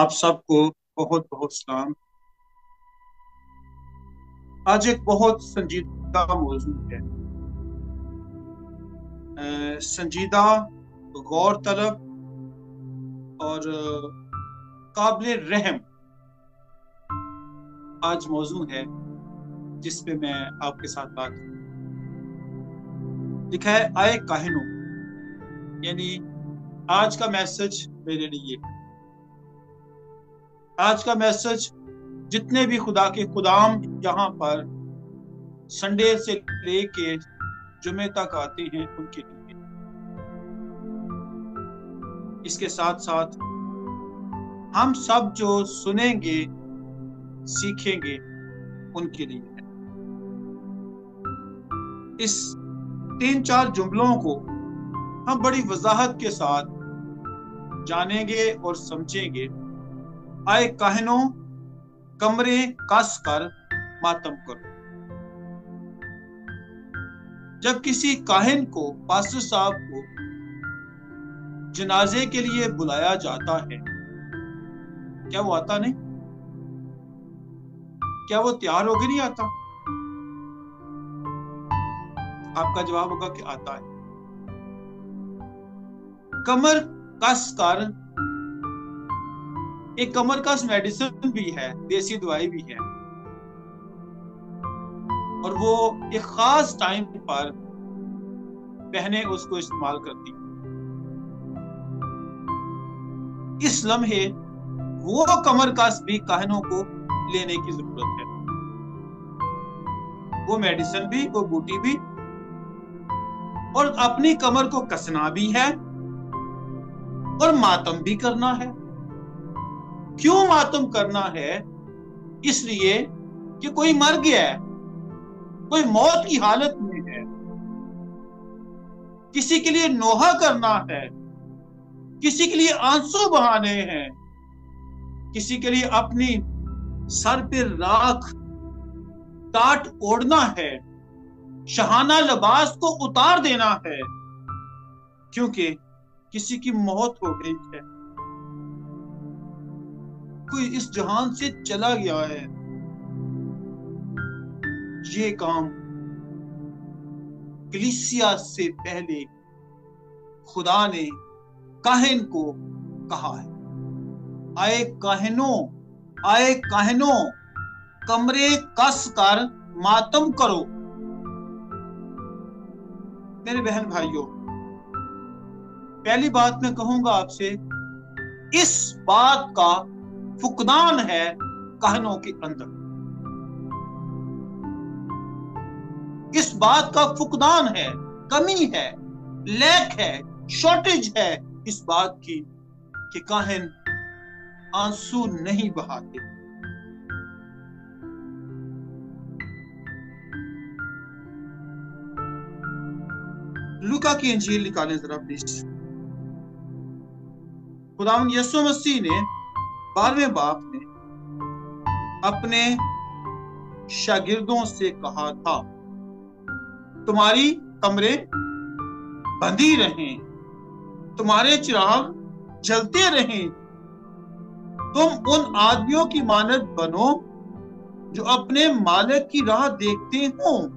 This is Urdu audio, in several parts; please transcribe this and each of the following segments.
آپ سب کو بہت بہت سلام۔ آج ایک بہت سنجیدہ موضوع ہے۔ سنجیدہ غور طلب اور قابل رحم آج موضوع ہے جس پہ میں آپ کے ساتھ بات لکھا ہے، آئے کاہنوں۔ یعنی آج کا میسج میرے لیے۔ آج کا میسج جتنے بھی خدا کے خدام یہاں پر سنڈے سے لے کے جمعے تک آتے ہیں ان کے لیے۔ اس کے ساتھ ساتھ ہم سب جو سنیں گے، سیکھیں گے ان کے لیے۔ اس تین چار جملوں کو ہم بڑی وضاحت کے ساتھ جانیں گے اور سمجھیں گے۔ آئے کہنوں کمرے کس کر ماتم کرو جب کسی کاہن کو پاسٹر صاحب کو جنازے کے لیے بلایا جاتا ہے، کیا وہ آتا نہیں؟ کیا وہ تیار ہو کے نہیں آتا؟ آپ کا جواب ہوگا کہ آتا ہے۔ کمر کس کر ایک کمر کس میڈیسن بھی ہے، دیسی دوائی بھی ہے۔ اور وہ ایک خاص ٹائم پر بہنیں اس کو استعمال کرتی۔ اس لمحے وہ کمر کس بھی کہنوں کو لینے کی ضرورت ہے۔ وہ میڈیسن بھی، وہ بوٹی بھی۔ اور اپنی کمر کو کسنا بھی ہے۔ اور ماتم بھی کرنا ہے۔ کیوں ماتم کرنا ہے؟ اس لیے کہ کوئی مر گیا ہے، کوئی موت کی حالت میں ہے۔ کسی کے لیے نوحہ کرنا ہے، کسی کے لیے آنسو بہانے ہیں۔ کسی کے لیے اپنی سر پہ راکھ، ٹاٹ اوڑنا ہے شہانہ لباس کو اتار دینا ہے۔ کیونکہ کسی کی موت ہو گئی ہے۔ کوئی اس جہان سے چلا گیا ہے۔ یہ کام کلیسیا سے پہلے خدا نے کاہن کو کہا ہے۔ آئے کاہنوں آئے کاہنوں، کمرے کس کر ماتم کرو۔ میرے بہن بھائیوں پہلی بات میں کہوں گا آپ سے، اس بات کا فقدان ہے کہنوں کے اندر۔ اس بات کا فقدان ہے، کمی ہے، لیک ہے، شارٹیج ہے۔ اس بات کی کہ کاہن آنسو نہیں بہاتے۔ لوکا کی انجیل نکالیں ذرا پلیز۔ خدا یسو مسیح نے بارہویں باپ نے اپنے شاگردوں سے کہا تھا، تمہاری کمرے بندی رہیں، تمہارے چراغ جلتے رہیں، تم ان آدمیوں کی مانت بنو جو اپنے مالک کی راہ دیکھتے ہوں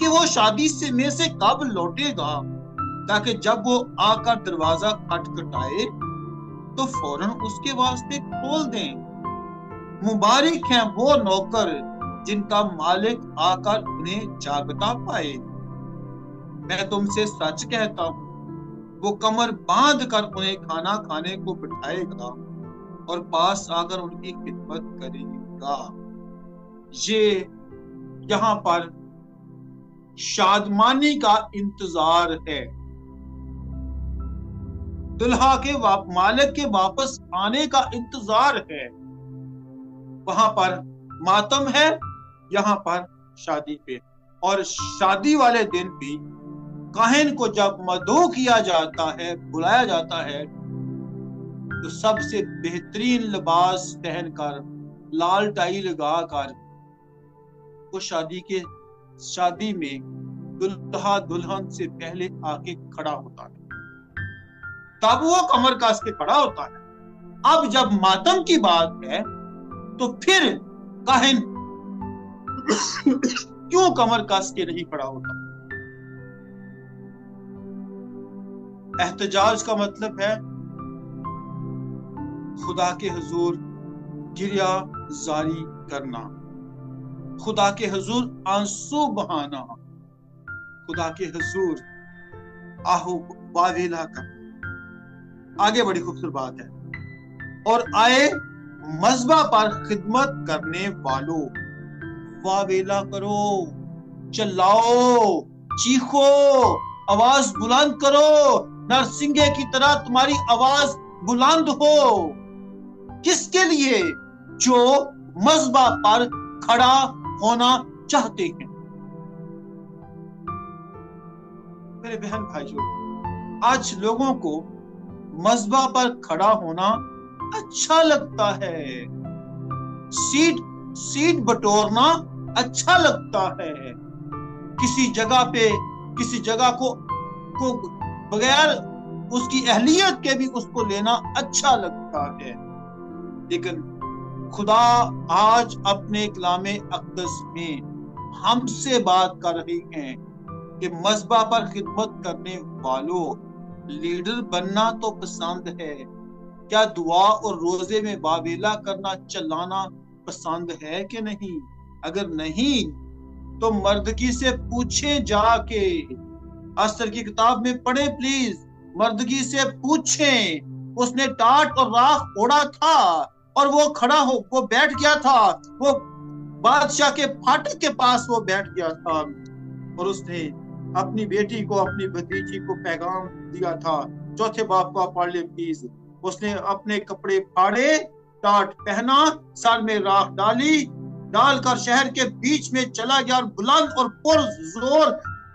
کہ وہ شادی سے میں سے کب لوٹے گا تاکہ جب وہ آ کر دروازہ کٹ کٹائے تو فوراً اس کے واسطے کھول دیں۔ مبارک ہیں وہ نوکر جن کا مالک آ کر انہیں جاگتا پائے۔ میں تم سے سچ کہتا ہوں، وہ کمر باندھ کر انہیں کھانا کھانے کو بٹھائے گا اور پاس آ کر ان کی خدمت کرے گا۔ یہ یہاں پر شادمانی کا انتظار ہے۔ دلہا کے مالک کے واپس آنے کا انتظار ہے۔ وہاں پر ماتم ہے، یہاں پر شادی پہ۔ اور شادی والے دن بھی کہن کو جب مدعو کیا جاتا ہے، بلایا جاتا ہے، تو سب سے بہترین لباس پہن کر، لال ٹائی لگا کر، وہ شادی کے، شادی میں دلہا دلہن سے پہلے آ کے کھڑا ہوتا ہے۔ تب وہ کمر کاس کے کھڑا ہوتا ہے۔ اب جب ماتم کی بات ہے، تو پھر کاہن کیوں کمر کس کے نہیں پڑا ہوتا؟ احتجاج کا مطلب ہے، خدا کے حضور گریا زاری کرنا۔ خدا کے حضور آنسو بہانا۔ خدا کے حضور آہو باویلا کرنا۔ آگے بڑی خوبصورت بات ہے۔ اور آئے مذبح پر خدمت کرنے والوں۔ واویلا کرو، چلاؤ، چیخو، آواز بلند کرو۔ نرسنگے کی طرح تمہاری آواز بلند ہو۔ کس کے لیے؟ جو مذبح پر کھڑا ہونا چاہتے ہیں۔ میرے بہن بھائیوں آج لوگوں کو مذبح پر کھڑا ہونا اچھا لگتا ہے۔ سیٹ سیٹ بٹورنا اچھا لگتا ہے۔ کسی جگہ پہ، کسی جگہ کو کو بغیر اس کی اہلیت کے بھی اس کو لینا اچھا لگتا ہے۔ لیکن خدا آج اپنے کلام اقدس میں ہم سے بات کر رہی ہیں کہ مذبح پر خدمت کرنے والوں لیڈر بننا تو پسند ہے۔ کیا دعا اور روزے میں باویلا کرنا چلانا پسند ہے کہ نہیں؟ اگر نہیں، تو مردگی سے پوچھیں جا کے۔ استر کی کتاب میں پڑھیں پلیز۔ مردگی سے پوچھیں۔ اس نے ٹاٹ اور راکھ اوڑا تھا اور وہ کھڑا ہو، وہ بیٹھ گیا تھا۔ وہ بادشاہ کے پھاٹک کے پاس وہ بیٹھ گیا تھا اور اس نے اپنی بیٹی کو، اپنی بھتیجی کو پیغام دیا تھا۔ چوتھے باپ کو پڑھ لیں پلیز اس نے اپنے کپڑے پھاڑے، ٹاٹ پہنا، سر میں راکھ ڈالی، ڈال کر شہر کے بیچ میں چلا گیا اور بلند اور پر زور،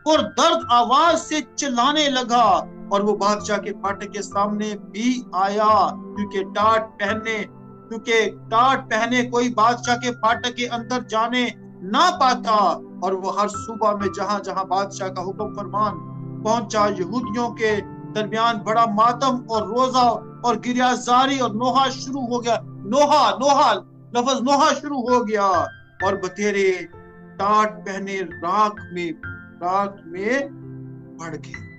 پر درد آواز سے چلانے لگا۔ اور وہ بادشاہ کے پھاٹک کے سامنے بھی آیا۔ کیونکہ ٹاٹ پہننے کیونکہ ٹاٹ پہنے کوئی بادشاہ کے پھاٹک کے اندر جانے نہ پاتا۔ اور وہ ہر صوبہ میں جہاں جہاں بادشاہ کا حکم فرمان پہنچا، یہودیوں کے درمیان بڑا ماتم اور روزہ اور گریا زاری اور نوحہ شروع ہو گیا۔ نوحہ نوحہ، لفظ نوحہ شروع ہو گیا۔ اور بتیرے ٹاٹ پہنے راک میں راک میں بڑھ گئے۔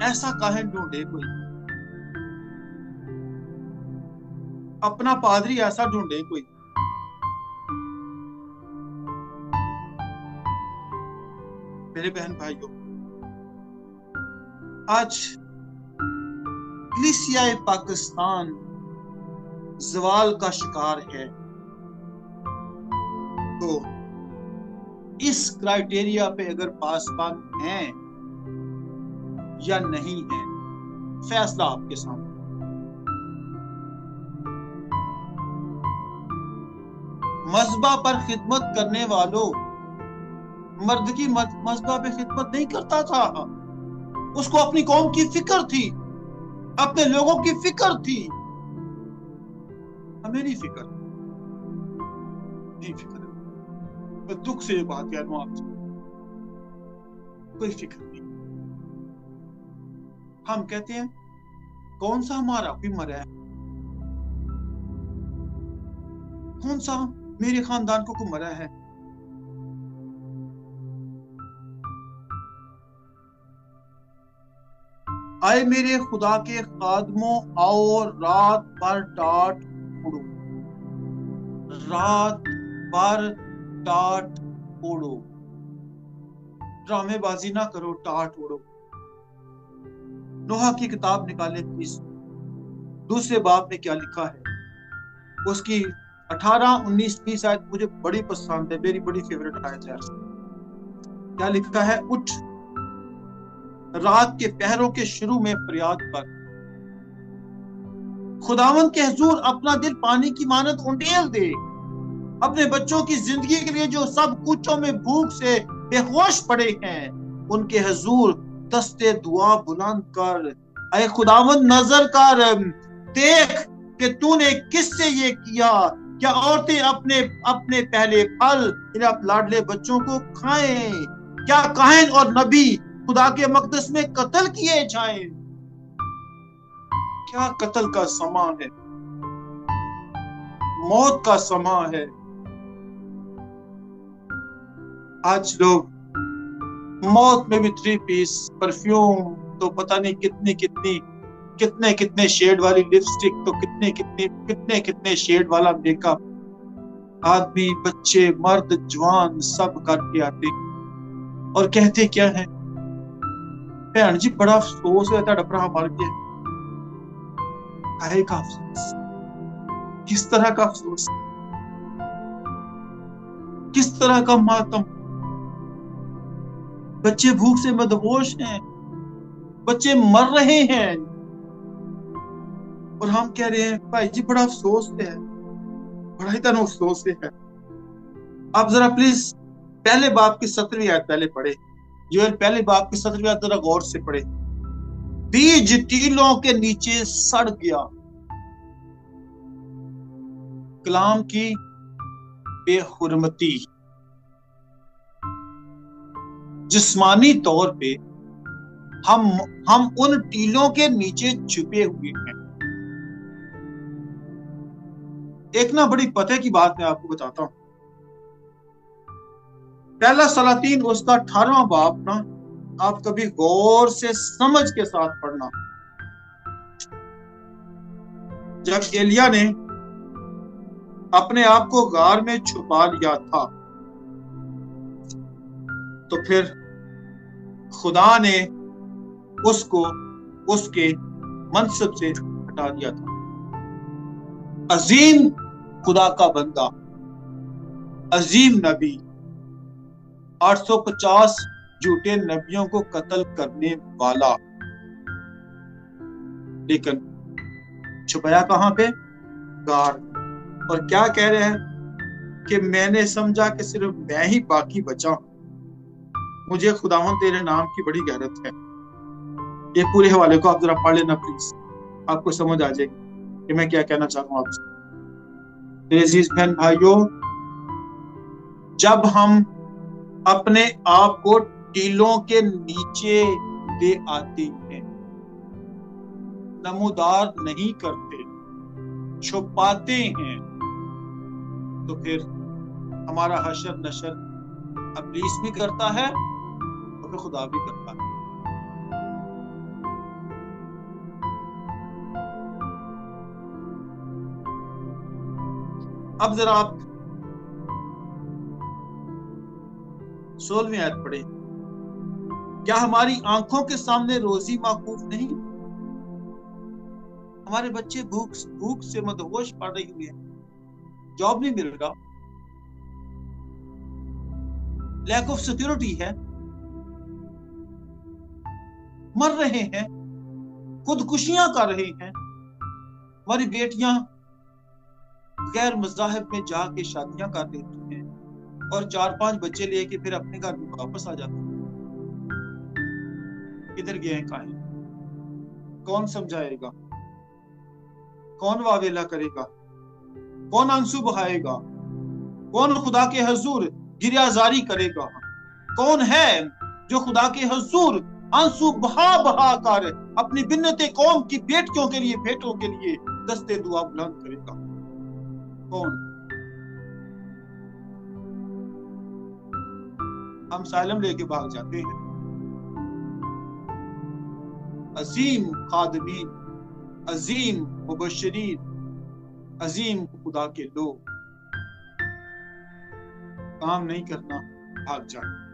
ایسا کاہن ڈھونڈے کوئی۔ اپنا پادری ایسا ڈھونڈے کوئی۔ میرے بہن بھائیوں، آج کلیسیائے پاکستان زوال کا شکار ہے۔ تو اس کرائٹیریا پہ اگر پاسبان ہیں یا نہیں ہے فیصلہ آپ کے سامنے۔ مذبح پر خدمت کرنے والوں مرد کی مذبح پہ خدمت نہیں کرتا تھا۔ اس کو اپنی قوم کی فکر تھی۔ اپنے لوگوں کی فکر تھی۔ ہمیں نہیں فکر۔ نہیں فکر۔ میں دکھ سے یہ بات کہہ رہا ہوں آپ سے۔ کوئی فکر نہیں۔ ہم کہتے ہیں، کون سا ہمارا کوئی مرا ہے؟ کون سا میرے خاندان کو کوئی مرا ہے؟ آئے میرے خدا کے خادموں، آؤ رات پر ٹاٹ اڑو۔ رات پر ٹاٹ اڑو۔ ڈرامے بازی نہ کرو ٹاٹ اڑو۔ نوحہ کی کتاب نکالے پلیز دوسرے باب میں کیا لکھا ہے؟ اس کی اٹھارہ، انیس بیس آیت مجھے بڑی پسند ہے، میری بڑی فیوریٹ آیت ہے۔ کیا لکھا ہے؟ اٹھ۔ رات کے پہروں کے شروع میں فریاد پر۔ خداون کے حضور اپنا دل پانی کی مانت انڈیل دے۔ اپنے بچوں کی زندگی کے لیے جو سب کچھوں میں بھوک سے بے ہوش پڑے ہیں، ان کے حضور دستے دعا بلند کر۔ اے خداون نظر کر۔ دیکھ کہ تو نے کس سے یہ کیا۔ کیا عورتیں اپنے اپنے پہلے پھل یعنی لاڈلے بچوں کو کھائیں؟ کیا کہن اور نبی خدا کے مقدس میں قتل کیے جائیں۔ کیا قتل کا سما ہے؟ موت کا سما ہے۔ آج لوگ موت میں بھی تھری پیس پرفیوم تو پتہ نہیں کتنی کتنی، کتنے کتنے شیڈ والی لپسٹک تو کتنے کتنے کتنے کتنے شیڈ والا میک اپ آدمی، بچے، مرد، جوان، سب کر کے آتے اور کہتے کیا ہے بھن جی بڑا افسوس ہے تہاڈا بھرا مر گیا کہے کا افسوس کس طرح کا افسوس کس طرح کا ماتم بچے بھوک سے مدبوش ہیں بچے مر رہے ہیں اور ہم کہہ رہے ہیں بھائی جی بڑا افسوس ہے بڑا ہی تنو افسوس ہے آپ ذرا پلیز پہلے باپ کی سترویں آیت پہلے پڑھے جو پہلے باپ کی سترویں آیت ذرا غور سے پڑھے بیج ٹیلوں کے نیچے سڑ گیا۔ کلام کی بے حرمتی۔ جسمانی طور پہ ہم ہم ان ٹیلوں کے نیچے چھپے ہوئے ہیں۔ ایک نہ بڑی پتے کی بات میں آپ کو بتاتا ہوں۔ پہلا سلاطین اس کا اٹھارہواں باپ نا، آپ کبھی غور سے سمجھ کے ساتھ پڑھنا۔ جب ایلیا نے اپنے آپ کو غار میں چھپا لیا تھا، تو پھر خدا نے اس کو اس کے منصب سے ہٹا دیا تھا۔ عظیم خدا کا بندہ، عظیم نبی۔ آٹھ سو پچاس جھوٹے نبیوں کو قتل کرنے والا۔ لیکن چھپایا کہاں پہ؟ گار اور کیا کہہ رہے ہیں کہ میں نے سمجھا کہ صرف میں ہی باقی بچا ہوں۔ مجھے خداون تیرے نام کی بڑی غیرت ہے۔ یہ پورے حوالے کو آپ ذرا پڑھ لینا پلیز۔ آپ کو سمجھ آ جائے گی کہ میں کیا کہنا چاہوں ہوں آپ سے۔ میرے عزیز بہن بھائیوں، جب ہم اپنے آپ کو ٹیلوں کے نیچے لے آتے ہیں۔ نمودار نہیں کرتے، چھپاتے ہیں۔ تو پھر ہمارا حشر نشر ابلیس بھی کرتا ہے اور پھر خدا بھی کرتا ہے۔ اب ذرا آپ سولہویں آیت پڑھے کیا ہماری آنکھوں کے سامنے روزی معقوف نہیں؟ ہمارے بچے بھوک بھوک سے مدہوش پڑ رہی ہوئی ہیں۔ جاب نہیں مل رہا۔ لیک آف سیکورٹی ہے۔ مر رہے ہیں۔ خودکشیاں کر رہے ہیں۔ ہماری بیٹیاں غیر مذاہب میں جا کے شادیاں کر دیتی ہیں۔ اور چار پانچ بچے لے کے پھر اپنے گھر میں واپس آ جاتے ہیں۔ کدھر گئے ہیں کہیں کون سمجھائے گا؟ کون واویلا کرے گا؟ کون انسو بہائے گا؟ کون خدا کے حضور گریا زاری کرے گا؟ کون ہے جو خدا کے حضور انسو بہا بہا کر اپنی بنت قوم کی بیٹیوں کے لیے، بیٹوں کے لیے دستے دعا بلند کرے گا؟ کون؟ ہم سالم لے کے بھاگ جاتے ہیں۔ عظیم خادمین، عظیم مبشرین، عظیم خدا کے لوگ۔ کام نہیں کرنا، بھاگ جانا۔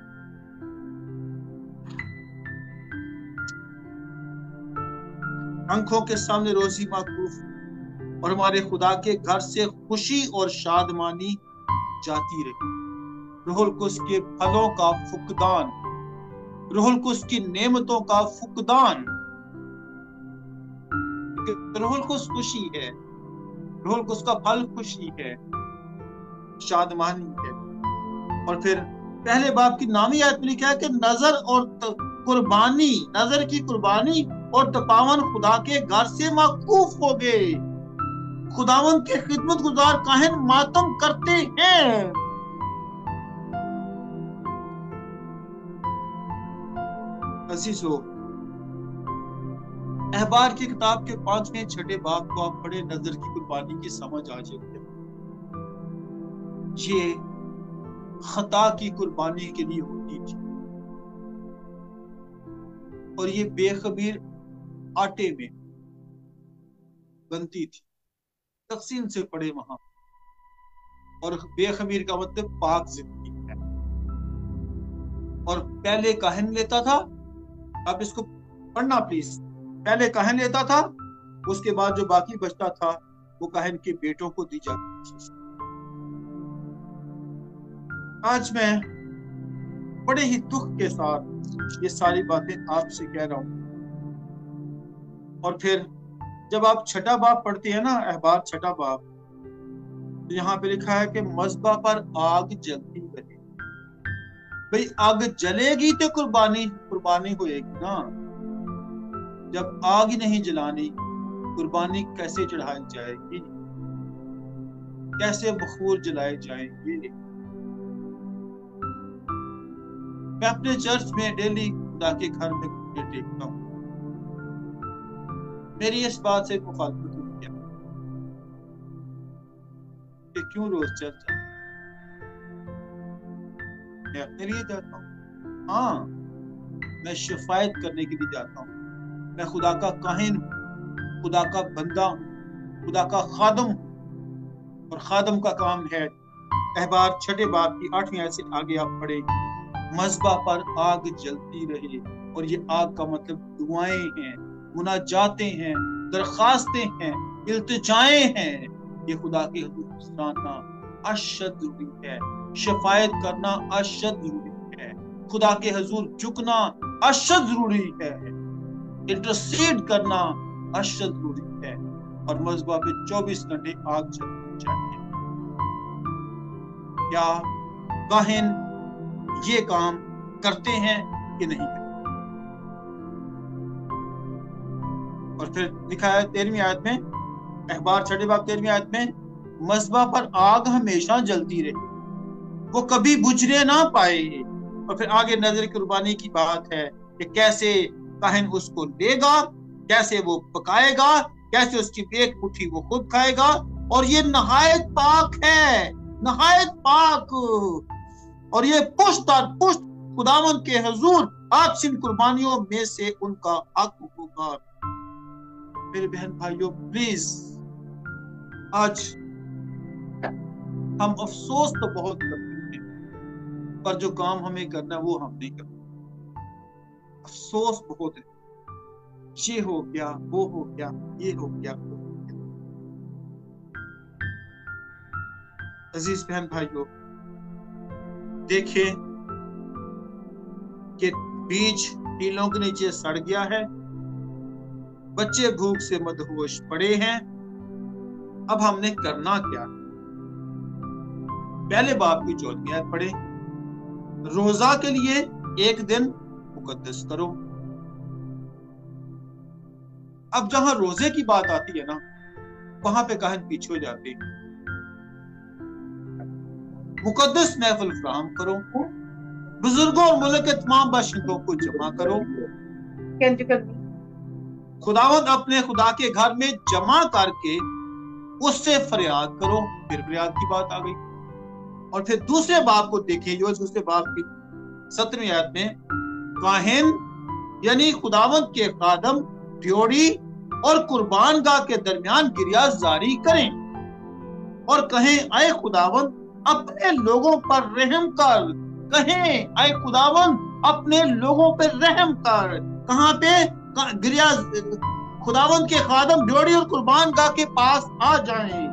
آنکھوں کے سامنے روزی معقوف اور ہمارے خدا کے گھر سے خوشی اور شادمانی جاتی رہی۔ روح القدس کے پھلوں کا فقدان روح القدس کی نعمتوں کا فقدان روح القدس خوشی ہے روح القدس کا پھل خوشی ہے شادمانی ہے اور پھر پہلے باپ کی نامی آیت میں لکھا ہے کہ نظر اور قربانی نظر کی قربانی اور تپاون خدا کے گھر سے معقوف ہو گئے خداون کے خدمت گزار کاہن ماتم کرتے ہیں عزیزو احبار کی کتاب کے پانچویں چھٹے باپ کو آپ بڑے نظر کی قربانی کی سمجھ آ جائے یہ خطا کی قربانی کے لیے ہوتی تھی۔ اور یہ بے خبیر آٹے میں بنتی تھی۔ تقسیم سے پڑے وہاں۔ اور بے خبیر کا مطلب پاک زندگی ہے۔ اور پہلے کہن لیتا تھا آپ اس کو پڑھنا پلیز پہلے کہن لیتا تھا، اس کے بعد جو باقی بچتا تھا، وہ کہن کے بیٹوں کو دی جاتی تھی۔ آج میں بڑے ہی دکھ کے ساتھ یہ ساری باتیں آپ سے کہہ رہا ہوں۔ اور پھر جب آپ چھٹا باپ پڑھتے ہیں نا، احبار چھٹا باپ، تو یہاں پہ لکھا ہے کہ مذبح پر آگ جلتی رہے۔ بھئی آگ جلے گی تو قربانی قربانی ہوئے گی نا۔ جب آگ ہی نہیں جلانی، قربانی کیسے چڑھائی جائے گی؟ کیسے بخور جلائے جائیں گے؟ میں اپنے چرچ میں ڈیلی خدا کے گھر میں دیکھتا ہوں۔ میری اس بات سے مخالفت ہوئی ہے کہ کیوں روز چرچ میں اپنے لیے جاتا ہوں۔ ہاں میں شفایت کرنے کے لیے جاتا ہوں۔ میں خدا کا کاہن ہوں، خدا کا بندہ ہوں، خدا کا خادم ہوں۔ اور خادم کا کام ہے احبار چھٹے باپ کی آٹھویں آیت سے آگے آپ پڑھے مذبح پر آگ جلتی رہے۔ اور یہ آگ کا مطلب دعائیں ہیں، مناجاتیں ہیں، درخواستیں ہیں، التجائیں ہیں۔ یہ خدا کے حضور سنانا اشد ضروری ہے۔ شفایت کرنا اشد ضروری ہے۔ خدا کے حضور جھکنا اشد ضروری ہے۔ انٹرسیڈ کرنا اشد ضروری ہے۔ اور مذبح پہ چوبیس گھنٹے آگ چلنی چاہیے۔ کیا کاہن یہ کام کرتے ہیں کہ نہیں؟ کرتے اور پھر لکھا ہے تیرہویں آیت میں، اخبار چھٹے باپ تیرہویں آیت میں مذبح پر آگ ہمیشہ جلتی رہے۔ وہ کبھی بجھنے نہ پائے۔ اور پھر آگے نظر قربانی کی بات ہے کہ کیسے کہن اس کو لے گا، کیسے وہ پکائے گا، کیسے اس کی ایک مٹھی وہ خود کھائے گا۔ اور یہ نہایت پاک ہے، نہایت پاک۔ اور یہ پشت اور پشت خداون کے حضور آپ سن قربانیوں میں سے ان کا حق ہوگا۔ میرے بہن بھائیو پلیز آج ہم افسوس تو بہت کرتے ہیں، پر جو کام ہمیں کرنا وہ ہم نہیں کرتے۔ افسوس بہت ہے۔ یہ ہو گیا، وہ ہو گیا، یہ ہو گیا۔ عزیز بہن بھائیو، دیکھیں کہ بیج ٹیلوں کے نیچے سڑ گیا ہے۔ بچے بھوک سے مدہوش پڑے ہیں۔ اب ہم نے کرنا کیا؟ پہلے باپ کی چوتھیاں پڑھے روزہ کے لیے ایک دن مقدس کرو۔ اب جہاں روزے کی بات آتی ہے نا وہاں پہ کہن پیچھے ہو جاتے ہیں۔ مقدس محفل فراہم کرو۔ بزرگوں اور ملک کے تمام باشندوں کو جمع کرو۔ خداوند اپنے خدا کے گھر میں جمع کر کے اس سے فریاد کرو۔ پھر فریاد کی بات آ گئی۔ اور پھر دوسرے باپ کو دیکھیں، جو دوسرے باپ کی سترویں آیت میں، کاہن یعنی خداوند کے خادم، ڈیوڑی اور قربان گاہ کے درمیان گریا جاری کریں۔ اور کہیں، اے خداوند، اپنے لوگوں پر رحم کر۔ کہیں، اے خداون اپنے لوگوں پر رحم کر۔ کہاں پہ؟ گریا خداون کے خادم ڈوڑی اور قربان گاہ کے پاس آ جائیں۔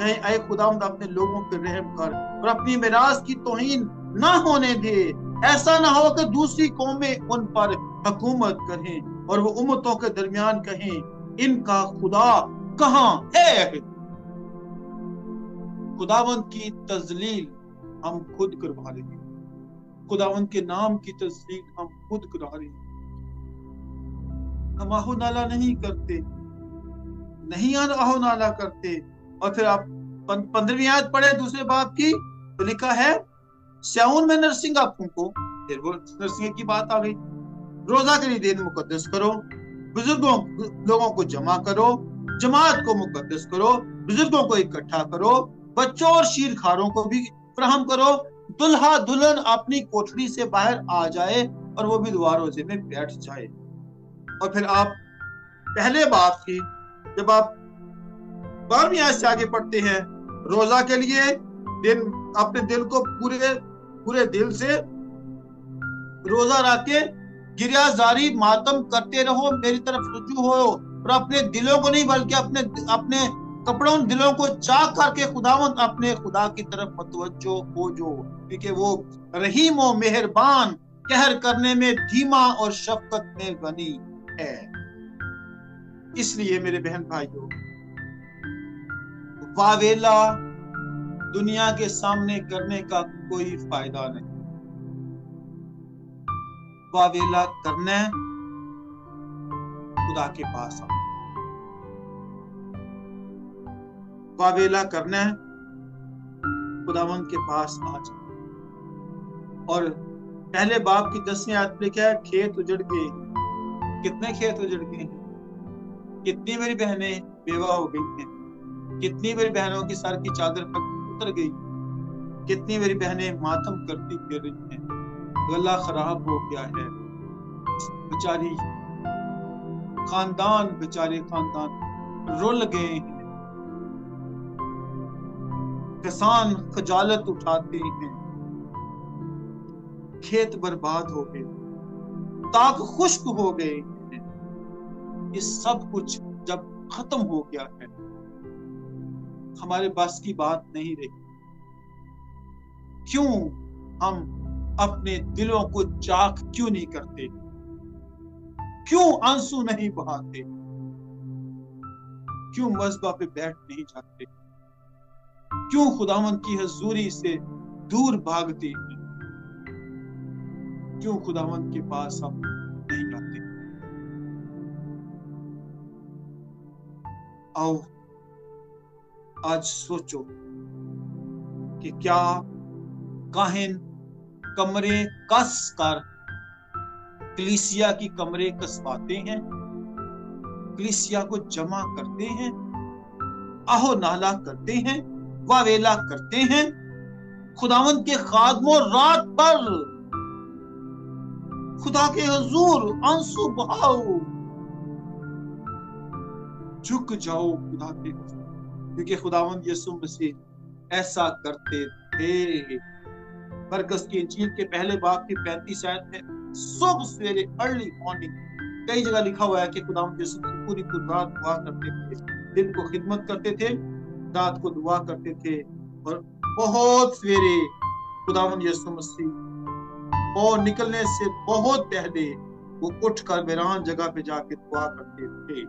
کہیں اے خداون اپنے لوگوں پر رحم کر۔ اور اپنی میراث کی توہین نہ ہونے دے۔ ایسا نہ ہو کہ دوسری قومیں ان پر حکومت کریں اور وہ امتوں کے درمیان کہیں، ان کا خدا کہاں ہے؟ خداون کی تزلیل ہم خود کروا رہے ہیں۔ خداون کے نام کی تزلیل ہم خود کروا رہے ہیں۔ ہم آہو نالا نہیں کرتے، نہیں آہو نالا کرتے۔ اور پھر آپ پندرہویں آیت پڑھے دوسرے باپ کی، تو لکھا ہے، سیاون میں نرسنگ آپ کو۔ پھر وہ نرسنگ کی بات آ گئی۔ روزہ کے لیے دن مقدس کرو، بزرگوں لوگوں کو جمع کرو، جماعت کو مقدس کرو، بزرگوں کو اکٹھا کرو، بچوں اور شیر خاروں کو بھی فراہم کرو۔ دلہا دلہن اپنی کوٹڑی سے باہر آ جائے اور وہ بھی دعا روزے میں بیٹھ جائے۔ اور پھر آپ پہلے بات کی، جب آپ بارہویں آیت سے آگے پڑھتے ہیں۔ روزہ کے لیے دن، اپنے دل کو پورے پورے دل سے روزہ رکھ کے گریا زاری ماتم کرتے رہو، میری طرف رجوع ہو۔ اور اپنے دلوں کو نہیں، بلکہ اپنے اپنے کپڑوں، دلوں کو چاک کر کے خداوند اپنے خدا کی طرف متوجہ ہو جو۔ کیونکہ وہ رحیم و مہربان کہر کرنے میں دھیما اور شفقت میں بنی ہے۔ اس لیے میرے بہن بھائیوں واویلا دنیا کے سامنے کرنے کا کوئی فائدہ نہیں۔ واویلا کرنا ہے خدا کے پاس آ واویلا کرنا ہے خداون کے پاس آ جائے اور پہلے باپ کی دسویں آیت لکھا ہے، کھیت اجڑ گئے کتنے کھیت اجڑ گئے ہیں؟ کتنی میری بہنیں بیوہ ہو گئی ہیں۔ کتنی میری بہنوں کی سر کی چادر پر اتر گئی، کتنی میری بہنیں ماتم کرتی پھر رہی ہیں، گلا خراب ہو گیا ہے۔ بچاری خاندان بچارے خاندان رول گئے ہیں۔ کسان خجالت اٹھاتے ہیں۔ کھیت برباد ہو گئے۔ تاک خشک ہو گئے ہیں۔ یہ سب کچھ جب ختم ہو گیا ہے۔ ہمارے بس کی بات نہیں رہی۔ کیوں ہم اپنے دلوں کو چاک کیوں نہیں کرتے؟ کیوں آنسو نہیں بہاتے؟ کیوں مذبح پہ بیٹھ نہیں جاتے؟ کیوں خداون کی حضوری سے دور بھاگتے ہیں؟ کیوں خداون کے پاس ہم نہیں آتے آؤ آج سوچو کہ کیا کاہن کمرے کس کر کلیسیا کی کمرے کسواتے ہیں؟ کلیسیا کو جمع کرتے ہیں، آہو نالا کرتے ہیں، واویلا کرتے ہیں خداون کے خادموں رات پر خدا کے حضور آنسو بہاؤ۔ جھک جاؤ خدا کے کیونکہ خداون یسو مسیح ایسا کرتے تھے۔ برکس کی انجیل کے پہلے باپ کی پینتیس آیت میں صبح سویرے ارلی مارننگ کئی جگہ لکھا ہوا ہے کہ خداون یسو مسیح پوری پوری رات دعا کرتے تھے۔ دن کو خدمت کرتے تھے، رات کو دعا کرتے تھے اور بہت سویرے خداون یسو مسیح۔ اور نکلنے سے بہت پہلے وہ اٹھ کر ویران جگہ پہ جا کے دعا کرتے تھے۔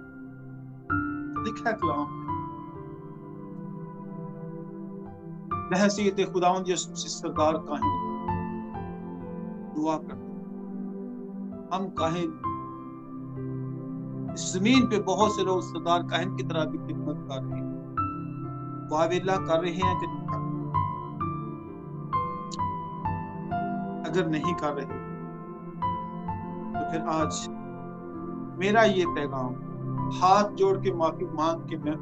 لکھا کلام۔ بحثیت خداون یسو مسیح سرکار کاہن دعا کرتے ہم کاہن زمین پہ بہت سے لوگ سردار کاہن کی طرح بھی خدمت کر رہے ہیں۔ واویلا کر رہے ہیں کہ نہیں؟ کر اگر نہیں کر رہے تو پھر آج میرا یہ پیغام ہاتھ جوڑ کے معافی مانگ کے میں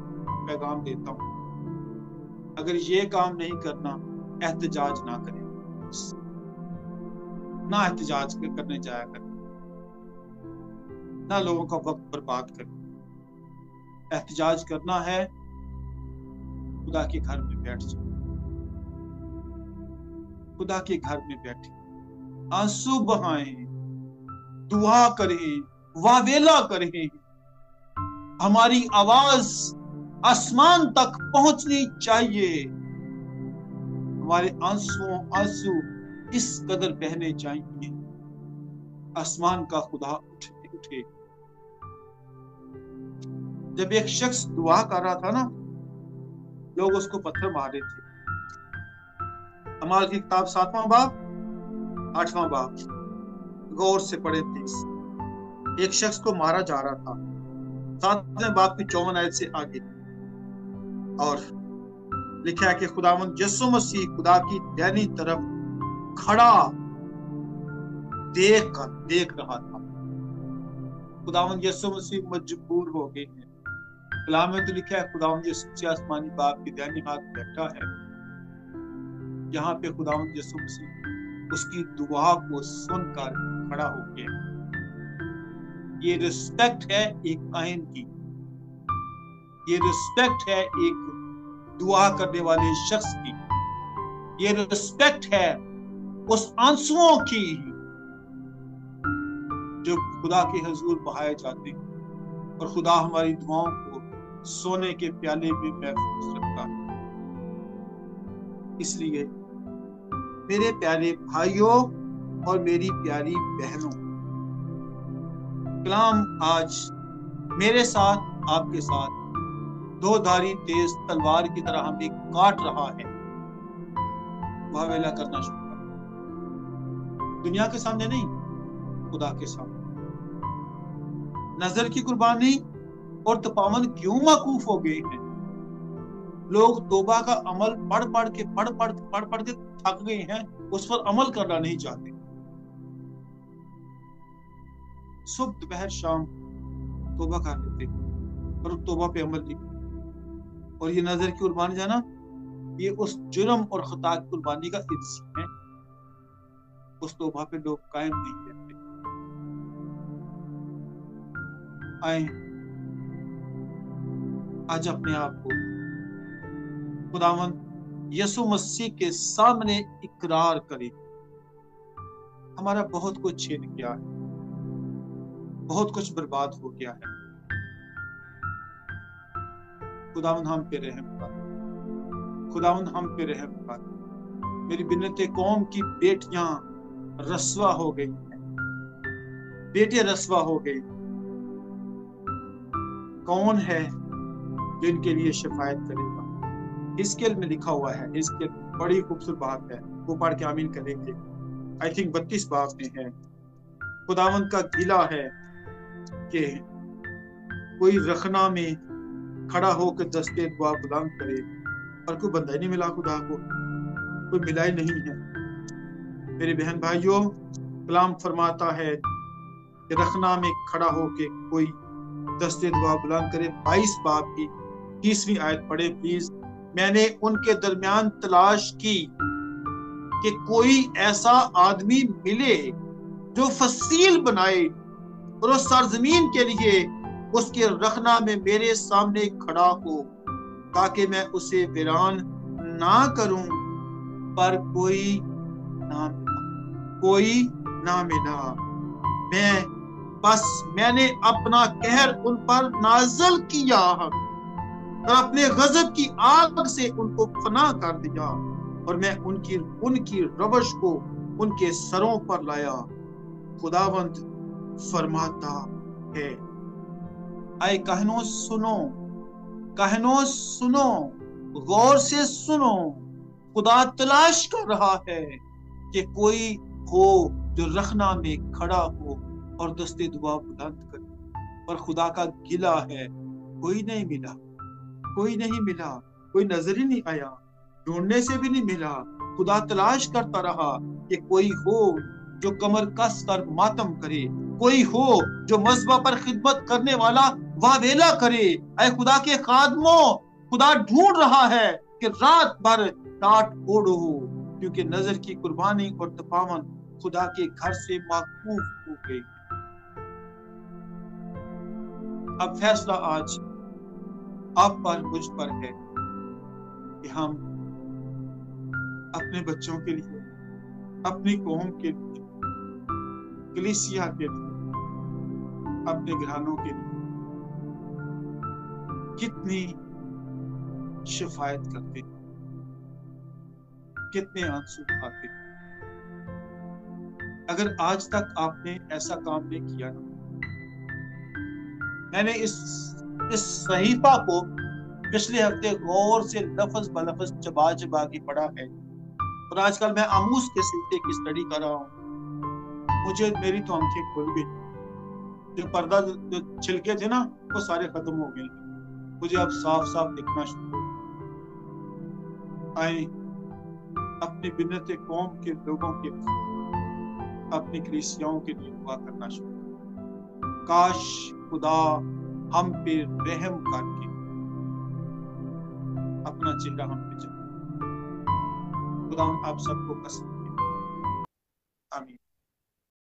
پیغام دیتا ہوں۔ اگر یہ کام نہیں کرنا، احتجاج نہ کریں۔ نہ احتجاج کرنے جایا کریں۔ نہ لوگوں کا وقت برباد کریں۔ احتجاج کرنا ہے، خدا کے گھر میں بیٹھ جائے خدا کے گھر میں بیٹھے آنسو بہائیں، دعا کریں، واویلا کریں۔ ہماری آواز آسمان تک پہنچنی چاہیے۔ ہمارے آنسو آنسو اس قدر بہنے چاہیے۔ آسمان کا خدا اٹھے اٹھے۔ جب ایک شخص دعا کر رہا تھا نا، لوگ اس کو پتھر مارے تھے۔ ہمارا کی کتاب ساتواں باپ آٹھواں باپ غور سے پڑھے پلیز۔ ایک شخص کو مارا جا رہا تھا۔ ساتویں باپ کی چون آیت سے آگے۔ اور لکھا ہے کہ خداون یسو مسیح خدا کی دینی طرف کھڑا دیکھ کر دیکھ رہا تھا۔ خداون یسو مسیح مجبور ہو گئے ہیں۔ کلام میں تو لکھا ہے خداون یسو مسیح آسمانی باپ کی دینی ہاتھ بیٹھا ہے۔ یہاں پہ خداون یسو مسیح اس کی دعا کو سن کر کھڑا ہو گیا یہ رسپیکٹ ہے ایک آئین کی۔ یہ رسپیکٹ ہے ایک دعا کرنے والے شخص کی۔ یہ رسپیکٹ ہے اس آنسوؤں کی جو خدا کے حضور بہائے جاتے ہیں۔ اور خدا ہماری دعاؤں کو سونے کے پیالے میں محفوظ رکھتا ہے۔ اس لیے میرے پیارے بھائیوں اور میری پیاری بہنوں، کلام آج میرے ساتھ، آپ کے ساتھ دو دھاری تیز تلوار کی طرح ہمیں کاٹ رہا ہے۔ واویلا کرنا شروع کر۔ دنیا کے سامنے نہیں، خدا کے سامنے۔ نظر کی قربانی اور تپاون کیوں معقوف ہو گئے ہیں؟ لوگ توبہ کا عمل پڑھ پڑھ کے پڑھ پڑھ پڑھ پڑھ کے تھک گئے ہیں، اس پر عمل کرنا نہیں چاہتے۔ صبح دوپہر شام توبہ کر لیتے اور توبہ پہ عمل نہیں۔ اور یہ نظر کی قربانی جانا، یہ اس جرم اور خطا کی قربانی کا ہے۔ اس توبہ پہ لوگ قائم نہیں رہتے۔ آئیں۔ آج اپنے آپ کو۔ خداون یسو مسیح کے سامنے اقرار کرے۔ ہمارا بہت کچھ چھین گیا ہے۔ بہت کچھ برباد ہو گیا ہے۔ خداون ہم پہ رحم کر۔ خداون ہم پہ رحم کر۔ میری بنت قوم کی بیٹیاں رسوا ہو گئی ہیں۔ بیٹے رسوا ہو گئی کون ہے جن کے لیے شفایت کرے گا؟ اس کے میں لکھا ہوا ہے اس کے بڑی خوبصورت بات ہے۔ وہ پڑھ کے آمین کریں گے۔ آئی تھنک بتیس بات میں ہے۔ خداون کا گلا ہے کہ کوئی رخنا میں کھڑا ہو کے دستے دعا بلند کرے اور کوئی بندہ ہی نہیں ملا خدا کو۔ کوئی ملا ہی نہیں ہے۔ میری بہن بھائیوں کلام فرماتا ہے کہ رخنا میں کھڑا ہو کے کوئی دستے دعا بلند کرے۔ بائیس باپ کی تیسویں آیت پڑھے پلیز۔ میں نے ان کے درمیان تلاش کی کہ کوئی ایسا آدمی ملے جو فصیل بنائے اور اس سرزمین کے لیے اس کے رکھنا میں میرے سامنے کھڑا ہو تاکہ میں اسے ویران نہ کروں، پر کوئی نہ کوئی نہ ملا۔ میں، بس میں نے اپنا کہر ان پر نازل کیا۔ اور اپنے غضب کی آگ سے ان کو فنا کر دیا۔ اور میں ان کی ان کی روش کو ان کے سروں پر لایا۔ خداوند فرماتا ہے۔ اے کہنو سنو کہنو سنو، غور سے سنو۔ خدا تلاش کر رہا ہے کہ کوئی ہو جو رکھنا میں کھڑا ہو اور دستے دعا بلند کر اور خدا کا گلا ہے، کوئی نہیں ملا۔ کوئی نہیں ملا، کوئی نظر ہی نہیں آیا۔ ڈھونڈنے سے بھی نہیں ملا۔ خدا تلاش کرتا رہا کہ کوئی ہو جو کمر کس کر ماتم کرے۔ کوئی ہو جو مذہبہ پر خدمت کرنے والا واویلا کرے۔ اے خدا کے خادموں، خدا ڈھونڈ رہا ہے کہ رات بھر ٹاٹ اوڑو ہو کیونکہ نظر کی قربانی اور تپاون خدا کے گھر سے معقوف ہو گئی۔ اب فیصلہ آج آپ پر، مجھ پر ہے کہ ہم اپنے بچوں کے لیے، اپنی قوم کے لیے، کلیسیا کے لیے، اپنے گھرانوں کے لیے کتنی شفایت کرتے کتنے آنسو کھاتے اگر آج تک آپ نے ایسا کام نہیں کیا نا، میں نے اس اس صحیفہ کو پچھلے ہفتے غور سے لفظ بلفظ چبا چبا کے پڑھا ہے۔ اور آج کل میں آموز کے سلسلے کی سٹڈی کر رہا ہوں۔ مجھے، میری تو آنکھیں کھل گئی۔ جو پردہ جو چھلکے تھے نا، وہ سارے ختم ہو گئے۔ مجھے اب صاف صاف دکھنا شروع آئیں، اپنی بنت قوم کے لوگوں کے لیے، اپنی کلیسیاؤں کے لیے دعا کرنا شروع کاش خدا ہم پہ رحم کر کے اپنا چہرہ ہم پہ چلے خدا ہم آپ سب کو پسند آمین۔